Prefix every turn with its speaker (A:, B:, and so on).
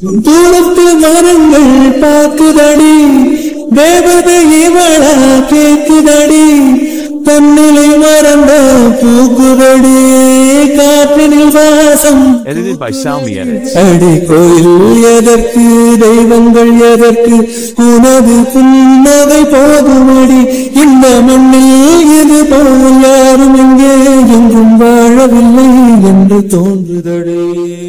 A: தூரத்து மரங்கள் பார்க்குதடி. தேவதை இவளா கேட்குதடி. தன்னிலை மறந்த பூக்குதடி. காற்றினில் வாசம் அடி கோயில் எதற்கு தெய்வங்கள் எதற்கு உனது புன்னகை போதுமடி. இந்த மண்ணில் இது போல் யாரும் இங்கே எங்கும் வாழவில்லை என்று தோன்றுதடே.